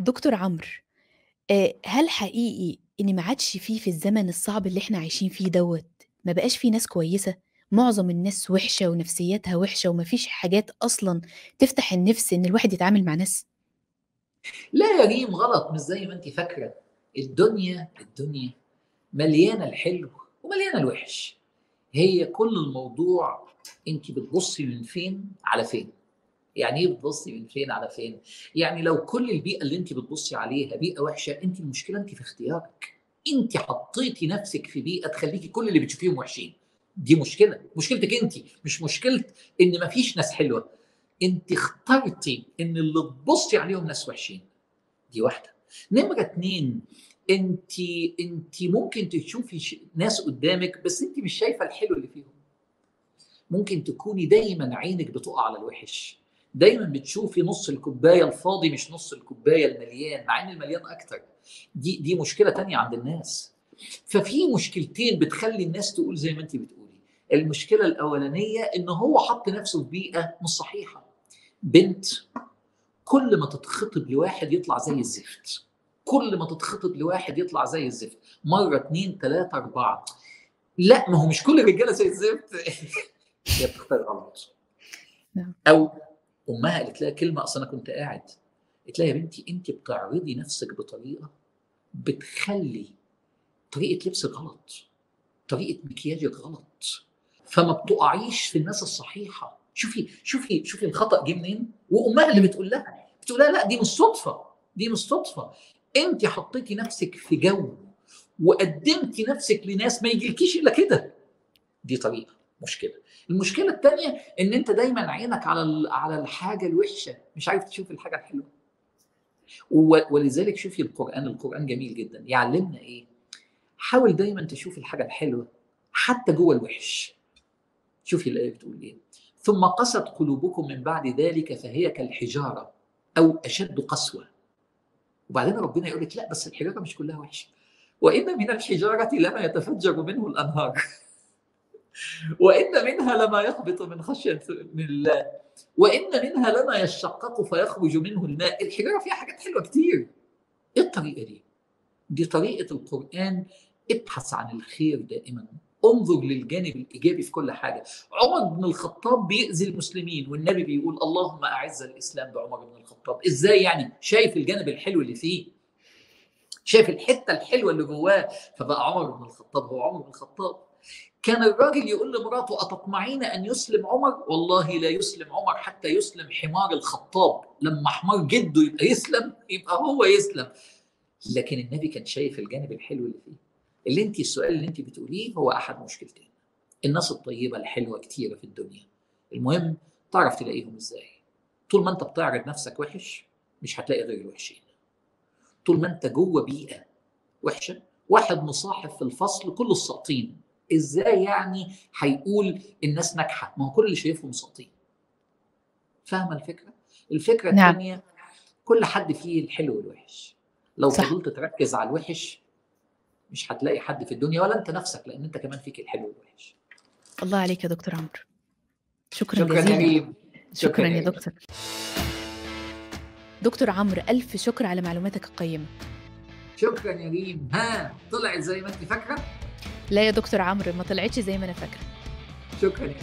دكتور عمرو هل حقيقي إن ما عادش في في الزمن الصعب اللي إحنا عايشين فيه دوّة، ما بقاش في ناس كويسة؟ معظم الناس وِحشة ونفسيّاتها وِحشة وما فيش حاجات أصلًا تفتح النِفس إن الواحد يتعامل مع ناس؟ لا يا ريم غلط، مش زي ما أنتِ فاكرة. الدنيا الدنيا مليانة الحلو ومليانة الوِحِش. هي كل الموضوع أنتِ بتبُصّي من فين على فين. يعني إيه بتبُصّي من فين على فين؟ يعني لو كل البيئة اللي أنتِ بتبُصّي عليها بيئة وِحشة، أنتِ المشكلة أنتِ في اختيارِك. أنتِ حطّيتِ نَفْسِك في بيئة تخلّيكِ كل اللي بتشوفيهم وِحشين. دي مشكلة، مشكلتِك أنتِ، مش مشكلة إن ما فيش ناس حلوة. أنتِ اخترتِ إن اللي تبُصّي عليهم ناس وِحشين. دي واحدة. نمرة 2 أنتِ أنتِ ممكن تشوفي ناس قدّامِك بس أنتِ مش شايفة الحلو اللي فيهم. ممكن تكوني دايمًا عينِك بتُقع على الوِحِش. دايمًا بتشوفي نُص الكوباية الفاضي مش نُص الكوباية المليان، مع إن المليان أكتر. دي دي مشكلة تانية عند الناس. ففي مشكلتين بتخلّي الناس تقول زي ما أنتِ بتقولي. المشكلة الأولانية إن هو حَط نَفْسه في بيئة مش صحيحة. بنت كل ما تتخطب لواحد يطلع زي الزفت. كل ما تتخطب لواحد يطلع زي الزفت. مرّة، 2، 3، 4 لأ، ما هو مش كل الرجالة زي الزفت. هي بتختار غلط. نعم. أو أمها قالت لها كلمة أصل أنا كنت قاعد، قالت لها: "يا بنتي أنتِ بتعرضي نَفْسِك بطريقة بتخلّي طريقة لبسِك غلط، طريقة مكياجِك غلط، فما بتُقعيش في الناس الصحيحة." شوفي شوفي شوفي الخطأ جِه منين؟ وأمها اللي بتقول لها، بتقول لها: "لأ، دي مش صُدفة، دي مش صُدفة. أنتِ حطّيتِ نَفْسِك في جو وقدّمتِ نَفْسِك لناس ما ييجيلكيش إلا كده." دي طريقة، مشكلة. المشكلة التانية إن أنت دايمًا عينك على على الحاجة الوِحشة، مش عارف تشوف الحاجة الحلوة. و ولذلك شوفي القرآن، القرآن جميل جدًا، يعلّمنا إيه؟ حاول دايمًا تشوف الحاجة الحلوة حتى جوّه الوِحِش. شوفي الآية بتقول إيه؟ "ثم قَسَتْ قلوبكم من بعد ذلك فهي كالحجارة أو أشد قسوة." وبعدين ربنا يقول لِك: "لأ، بس الحجارة مش كلّها وِحشة. وإن من الحجارة لما يتفجر منه الأنهار." وإن منها لما يهبط من خشية من الله، وإن منها لما يشقق فيخرج منه الماء. الحجارة فيها حاجات حلوة كتير. إيه الطريقة دي؟ دي طريقة القرآن ابحث عن الخير دائمًا، انظر للجانب الإيجابي في كل حاجة. عمر بن الخطاب بيأذي المسلمين والنبي بيقول: "اللهم أعز الإسلام بعمر بن الخطاب." إزاي يعني؟ شايف الجانب الحلو اللي فيه. شايف الحتة الحلوة اللي جواه، فبقى عمر بن الخطاب هو عمر بن الخطاب. كان الراجل يقول لمراته: "أتطمعين أن يسلم عمر؟" "والله لا يسلم عمر حتى يسلم حمار الخطاب." لمّا حمار جده يبقى يسلم، يبقى هو يسلم. لكن النبي كان شايف الجانب الحلو اللي فيه. اللي أنتِ السؤال اللي أنتِ بتقوليه هو أحد مشكلتين. الناس الطيبة الحلوة كتيرة في الدنيا. المهم تعرف تلاقيهم إزاي. طول ما أنت بتعرض نَفْسك وِحِش، مش هتلاقي غير الوحشين. طول ما أنت جوّه بيئة وِحشة، واحد مصاحب في الفصل كل الساقطين، إزاي يعني هيقول الناس ناجحة؟ ما هو كل اللي شايفهم ساقطين. فاهمة الفكرة؟ الفكرة نعم. التانية كل حد فيه الحلو والوحش. لو صح. فضلت تركّز على الوحش، مش هتلاقي حد في الدنيا ولا أنت نَفْسك، لإن أنت كمان فيك الحلو والوحش. الله عليك يا دكتور عمرو. شكرًا شكرًا جزيلًا. شكرًا شكرًا يا. دكتور. دكتور عمرو، ألف شكر على معلوماتك القيّمة. شكرًا يا ريم. ها، طلعت زي ما أنتِ فاكرة؟ لا يا دكتور عمرو، ما طلعتش زي ما أنا فاكرة. شكرًا.